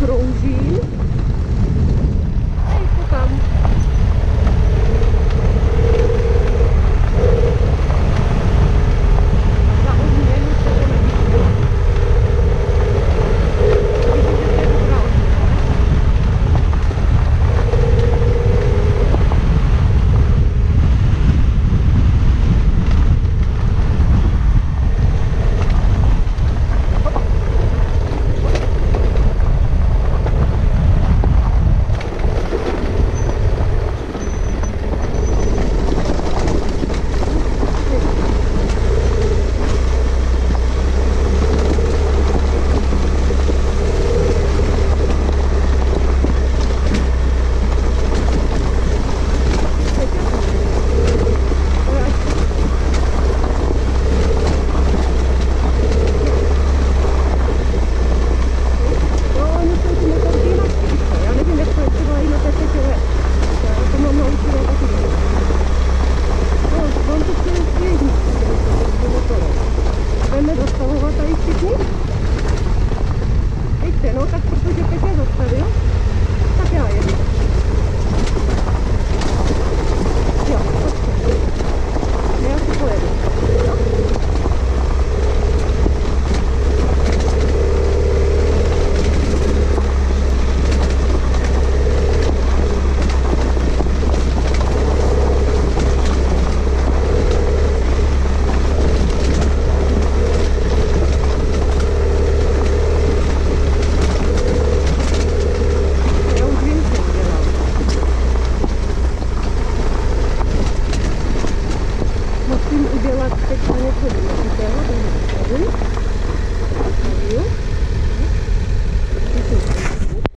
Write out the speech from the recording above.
grunge Uhum.